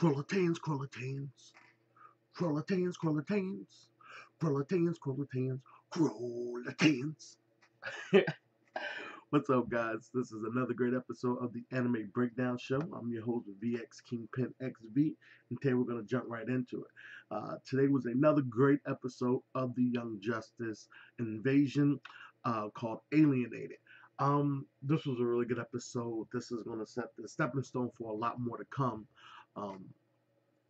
Kroloteans, Kroloteans, Kroloteans, Kroloteans, Kroloteans, Kroloteans, Kroloteans. What's up, guys? This is another great episode of the Anime Breakdown Show. I'm your host, VX Kingpin XV, and today we're going to jump right into it. Uh, today was another great episode of the Young Justice Invasion uh, called Alienated. Um, this was a really good episode. This is going to set the stepping stone for a lot more to come. Um,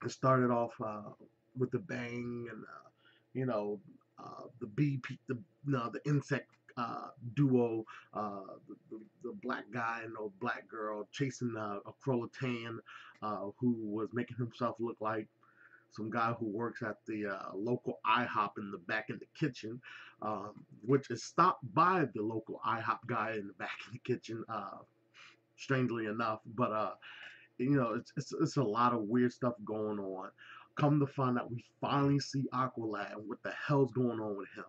it started off uh, with the bang and uh, you know uh, the bee, the no, the insect uh, duo, uh, the, the, black guy and the black girl chasing uh, a Krolotean uh, who was making himself look like some guy who works at the uh, local IHOP in the back in the kitchen, um, which is stopped by the local IHOP guy in the back in the kitchen, uh, strangely enough. But you know, it's, it's, it's a lot of weird stuff going on. Come to find out, we finally see Aqualad and what the hell's going on with him.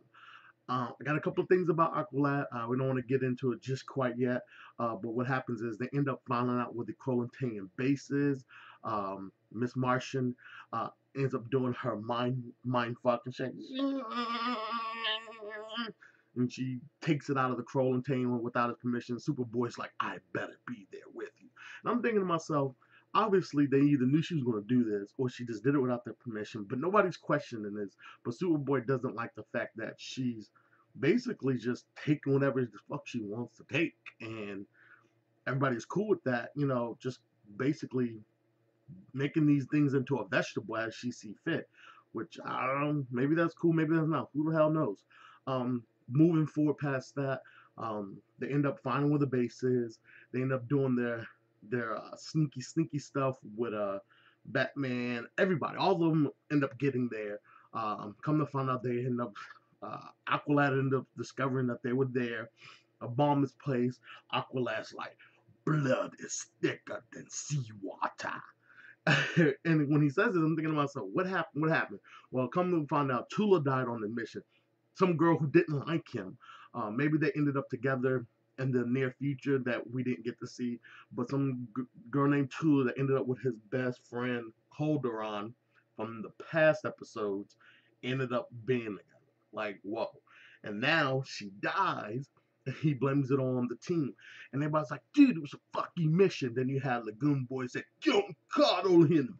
Uh, I got a couple of things about Aqualad. Uh, we don't want to get into it just quite yet. Uh, but what happens is they end up finding out where the Krolantanian base is. Um, Miss Martian uh, ends up doing her mind mind fucking shit. And she takes it out of the Krolantanian without his permission. Superboy's like, I better be there. And I'm thinking to myself, obviously they either knew she was going to do this or she just did it without their permission. But nobody's questioning this. But Superboy doesn't like the fact that she's basically just taking whatever the fuck she wants to take. And everybody's cool with that, you know, just basically making these things into a vegetable as she see fit. Which I don't know, maybe that's cool, maybe that's not. Who the hell knows? Um, moving forward past that, um, they end up finding where the base is. They end up doing their their uh, sneaky, sneaky stuff with uh, Batman, everybody, all of them end up getting there. Um, come to find out, they end up, uh, Aqualad end up discovering that they were there. A bomb is placed. Aqualad's like, blood is thicker than seawater. and when he says it, I'm thinking to myself, what happened? What happened? Well, come to find out, Tula died on the mission. Some girl who didn't like him. Uh, maybe they ended up together in the near future that we didn't get to see. But some girl named Tula that ended up with his best friend Calderon from the past episodes ended up being together. Like, whoa. And now she dies, and he blames it on the team. And everybody's like, dude, it was a fucking mission. Then you have Lagoon Boy say, don't coddle him.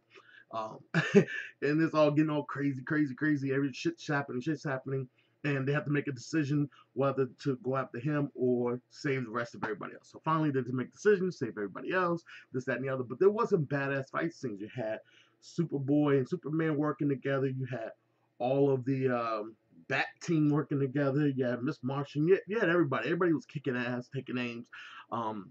Um, and it's all getting all crazy, crazy, crazy. Every shit's happening, shit's happening and they have to make a decision whether to go after him or save the rest of everybody else. So finally, they had to make decisions, save everybody else, this, that, and the other. But there wasn't badass fight scenes. You had Superboy and Superman working together. You had all of the um, Bat team working together. You had Miss Martian. You, you had everybody. Everybody was kicking ass, taking names. Um,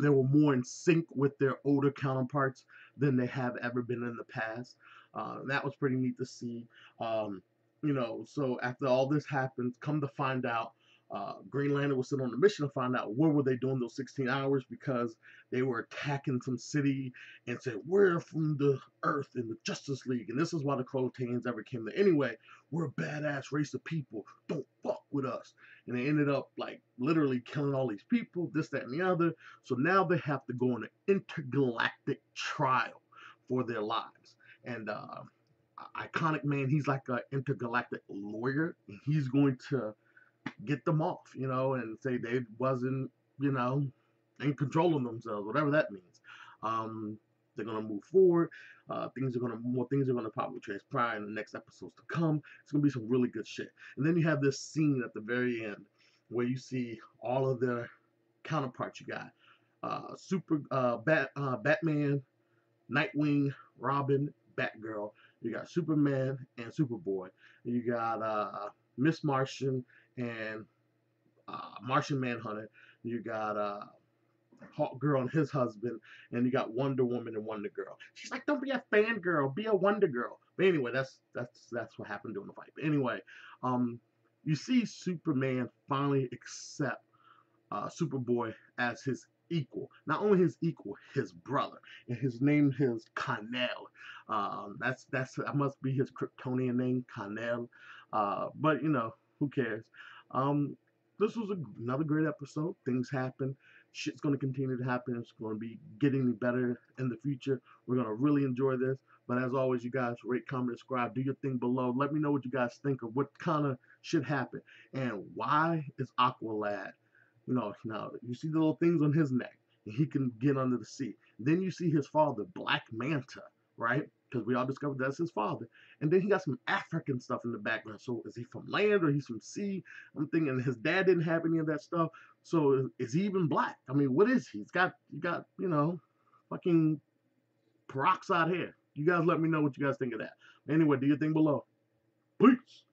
they were more in sync with their older counterparts than they have ever been in the past. Uh, that was pretty neat to see. Um, you know, so after all this happens, come to find out, uh, Green Lantern was sent on a mission to find out what were they doing those 16 hours because they were attacking some city and said we're from the Earth in the Justice League, and this is why the Kroloteans ever came there. Anyway, we're a badass race of people. Don't fuck with us. And they ended up like literally killing all these people, this, that, and the other. So now they have to go on an intergalactic trial for their lives. And uh, iconic man. He's like an intergalactic lawyer. He's going to get them off, you know, and say they wasn't, you know, in control of themselves, whatever that means. Um, they're gonna move forward. Uh, things are gonna more things are gonna probably transpire in the next episodes to come. It's gonna be some really good shit. And then you have this scene at the very end where you see all of their counterparts. You got uh, Super uh, Bat uh, Batman, Nightwing, Robin, Batgirl, you got Superman and Superboy. You got uh, Miss Martian and uh, Martian Manhunter. You got uh, Hawk Girl and his husband, and you got Wonder Woman and Wonder Girl. She's like, "Don't be a fangirl, be a Wonder Girl." But anyway, that's that's that's what happened during the fight. But anyway, um, you see Superman finally accept uh, Superboy as his equal. Not only his equal, his brother. And his name is Kon-El. Um, that's that's that must be his Kryptonian name, Kon-El. Uh, but you know, who cares? Um, this was a, another great episode. Things happen. shit's going to continue to happen. It's going to be getting better in the future. We're going to really enjoy this. But as always, you guys rate, comment, subscribe, do your thing below. Let me know what you guys think of what kind of shit happened and why is Aqualad, know, now you see the little things on his neck and he can get under the sea. Then you see his father, Black Manta, right? Because we all discovered that's his father. And then he got some African stuff in the background. So is he from land or he's from sea? I'm thinking his dad didn't have any of that stuff. So is he even black? I mean, what is he? He's got, you got, you know, fucking peroxide hair. You guys let me know what you guys think of that. Anyway, do your thing below. Peace.